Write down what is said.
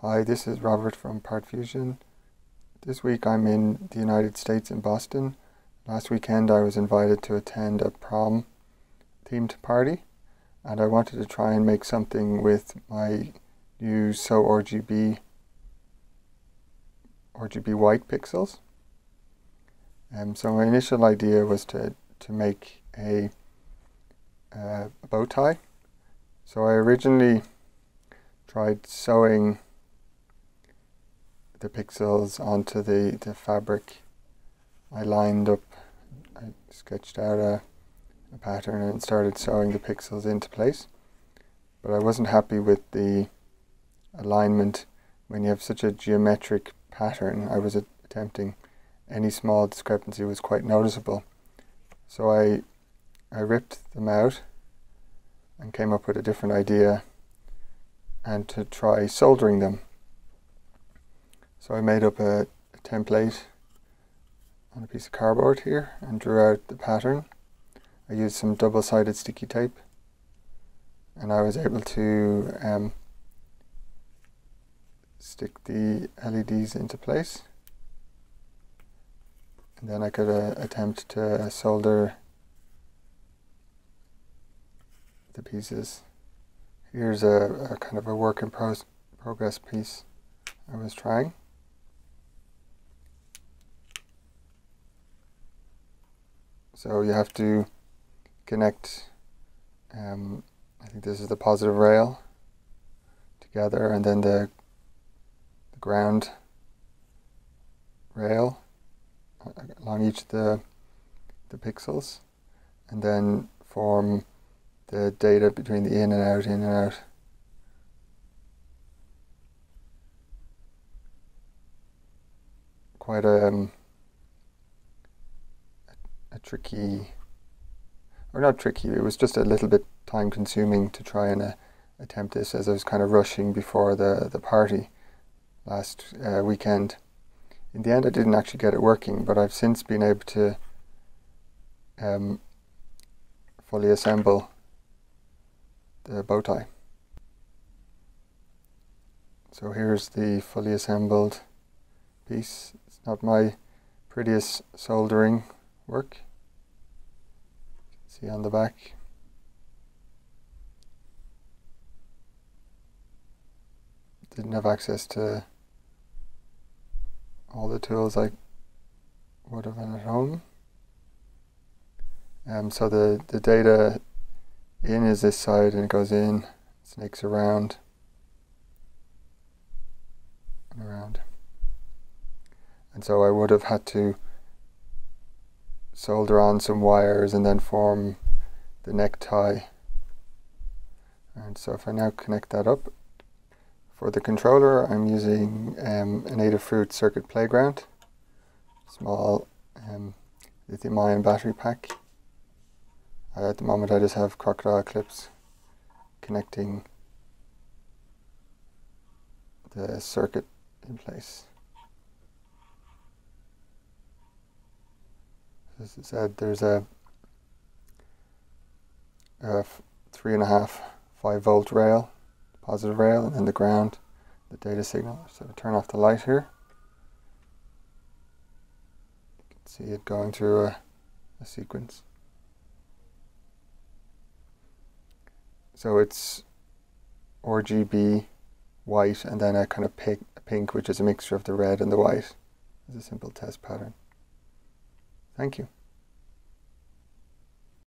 Hi, this is Robert from PartFusion. This week I'm in the United States in Boston. Last weekend I was invited to attend a prom themed party and I wanted to try and make something with my new So RGB RGB white pixels. Um, so my initial idea was to, to make a, uh, a bow tie. So I originally tried sewing the pixels onto the, the fabric. I lined up, I sketched out a, a pattern and started sewing the pixels into place. But I wasn't happy with the alignment when you have such a geometric pattern. I was attempting any small discrepancy was quite noticeable. So I, I ripped them out and came up with a different idea and to try soldering them. So I made up a, a template on a piece of cardboard here and drew out the pattern. I used some double-sided sticky tape and I was able to um, stick the LEDs into place and then I could uh, attempt to solder the pieces. Here's a, a kind of a work in pro progress piece I was trying. So you have to connect, um, I think this is the positive rail together and then the, the ground rail along each of the, the pixels and then form the data between the in and out, in and out. Quite a, um, tricky, or not tricky, it was just a little bit time consuming to try and uh, attempt this as I was kind of rushing before the, the party last uh, weekend in the end I didn't actually get it working but I've since been able to um, fully assemble the bow tie. So here's the fully assembled piece. It's not my prettiest soldering work. See on the back. Didn't have access to all the tools I would have been at home. Um, so the, the data in is this side and it goes in, snakes around and around. And so I would have had to solder on some wires and then form the necktie. And so if I now connect that up, for the controller, I'm using um, an Adafruit Circuit Playground, small um, lithium-ion battery pack. Uh, at the moment, I just have crocodile clips connecting the circuit in place. As I said, there's a, three and a half, five volt rail positive rail and then the ground, the data signal. So turn off the light here. You can see it going through a, a sequence. So it's RGB white and then a kind of pink, pink which is a mixture of the red and the white. It's a simple test pattern. Thank you.